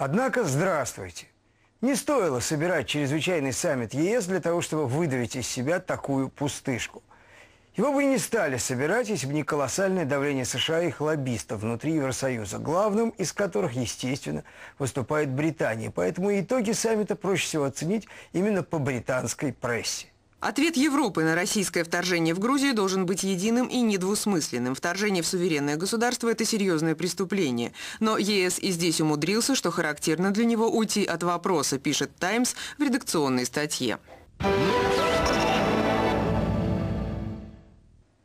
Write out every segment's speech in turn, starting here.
Однако, здравствуйте. Не стоило собирать чрезвычайный саммит ЕС для того, чтобы выдавить из себя такую пустышку. Его бы и не стали собирать, если бы не колоссальное давление США и их лоббистов внутри Евросоюза, главным из которых, естественно, выступает Британия. Поэтому итоги саммита проще всего оценить именно по британской прессе. Ответ Европы на российское вторжение в Грузию должен быть единым и недвусмысленным. Вторжение в суверенное государство – это серьезное преступление. Но ЕС и здесь умудрился, что характерно для него, уйти от вопроса, пишет «Таймс» в редакционной статье.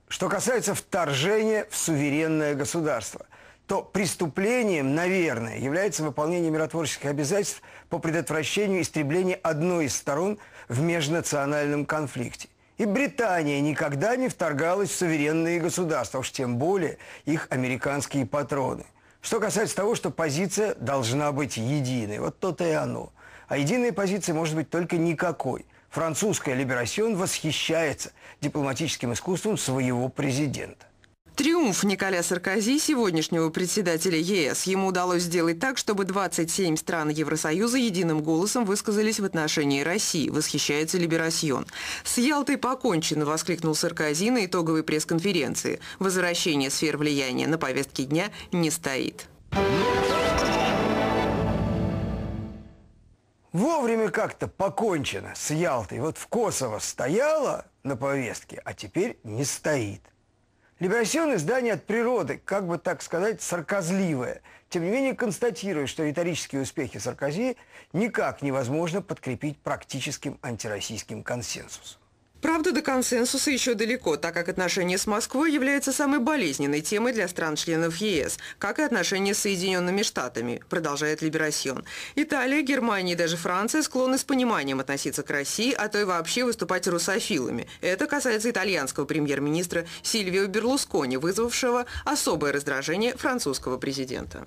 Что касается вторжения в суверенное государство, то преступлением, наверное, является выполнение миротворческих обязательств по предотвращению истребления одной из сторон в межнациональном конфликте. И Британия никогда не вторгалась в суверенные государства, уж тем более их американские патроны. Что касается того, что позиция должна быть единой, вот то-то и оно. А единая позиция может быть только никакой – Французская «Либерасьон» восхищается дипломатическим искусством своего президента. Триумф Николя Саркози, сегодняшнего председателя ЕС, ему удалось сделать так, чтобы 27 стран Евросоюза единым голосом высказались в отношении России, восхищается Либерасьон. «С Ялтой покончено», – воскликнул Саркози на итоговой пресс-конференции. «Возвращение сфер влияния на повестке дня не стоит». Вовремя как-то покончено с Ялтой. Вот в Косово стояла на повестке, а теперь не стоит. Либерасьон издание от природы, как бы так сказать, сарказливое. Тем не менее, констатирует, что риторические успехи Саркози никак невозможно подкрепить практическим антироссийским консенсусом. Правда, до консенсуса еще далеко, так как отношения с Москвой являются самой болезненной темой для стран-членов ЕС, как и отношения с Соединенными Штатами, продолжает Либерасьон. Италия, Германия и даже Франция склонны с пониманием относиться к России, а то и вообще выступать русофилами. Это касается итальянского премьер-министра Сильвио Берлускони, вызвавшего особое раздражение французского президента.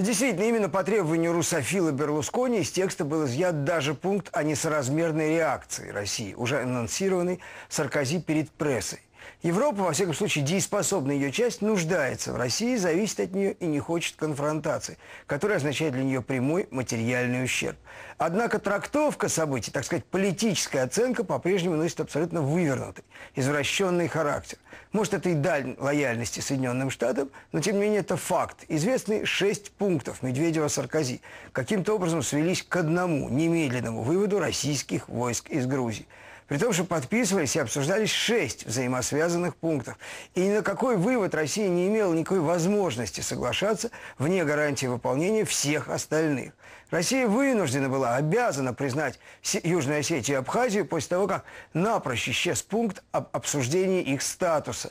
Действительно, именно по требованию русофила Берлускони из текста был изъят даже пункт о несоразмерной реакции России, уже анонсированный Саркози перед прессой. Европа, во всяком случае, дееспособная ее часть, нуждается в России, зависит от нее и не хочет конфронтации, которая означает для нее прямой материальный ущерб. Однако трактовка событий, так сказать, политическая оценка по-прежнему носит абсолютно вывернутый, извращенный характер. Может, это и даль лояльности Соединенным Штатам, но, тем не менее, это факт. Известны шесть пунктов Медведева-Саркози каким-то образом свелись к одному немедленному выводу российских войск из Грузии – при том, что подписывались и обсуждались шесть взаимосвязанных пунктов. И ни на какой вывод Россия не имела никакой возможности соглашаться вне гарантии выполнения всех остальных. Россия вынуждена была, обязана признать Южную Осетию и Абхазию после того, как напрочь исчез пункт об обсуждении их статуса.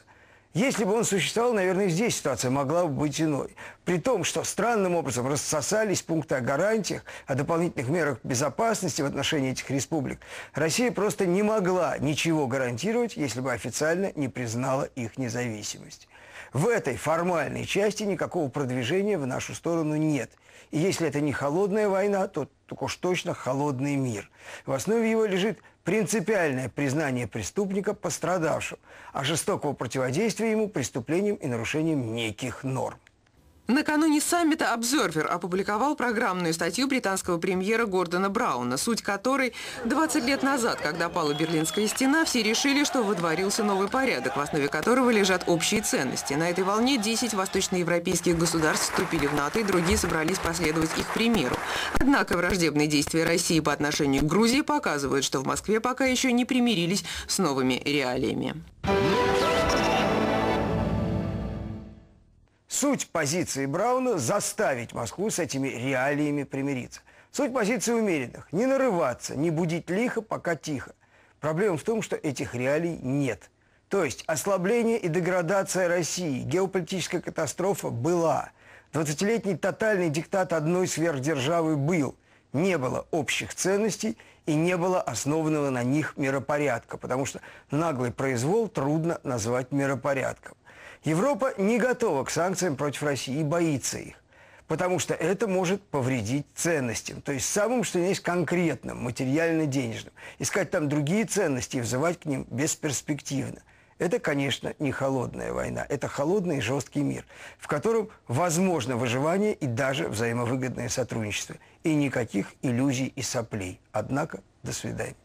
Если бы он существовал, наверное, здесь ситуация могла бы быть иной. При том, что странным образом рассосались пункты о гарантиях, о дополнительных мерах безопасности в отношении этих республик, Россия просто не могла ничего гарантировать, если бы официально не признала их независимость. В этой формальной части никакого продвижения в нашу сторону нет. И если это не холодная война, то так уж точно холодный мир. В основе его лежит принципиальное признание преступника пострадавшим, а жестокого противодействия ему преступлением и нарушением неких норм. Накануне саммита «Обзервер» опубликовал программную статью британского премьера Гордона Брауна, суть которой 20 лет назад, когда пала Берлинская стена, все решили, что выдворился новый порядок, в основе которого лежат общие ценности. На этой волне 10 восточноевропейских государств вступили в НАТО, и другие собрались последовать их примеру. Однако враждебные действия России по отношению к Грузии показывают, что в Москве пока еще не примирились с новыми реалиями. Суть позиции Брауна – заставить Москву с этими реалиями примириться. Суть позиции умеренных – не нарываться, не будить лихо, пока тихо. Проблема в том, что этих реалий нет. То есть ослабление и деградация России, геополитическая катастрофа была. 20-летний тотальный диктат одной сверхдержавы был. Не было общих ценностей и не было основанного на них миропорядка, потому что наглый произвол трудно назвать миропорядком. Европа не готова к санкциям против России и боится их, потому что это может повредить ценностям, то есть самым, что есть конкретным, материально-денежным. Искать там другие ценности и взывать к ним бесперспективно. Это, конечно, не холодная война, это холодный и жесткий мир, в котором возможно выживание и даже взаимовыгодное сотрудничество. И никаких иллюзий и соплей. Однако, до свидания.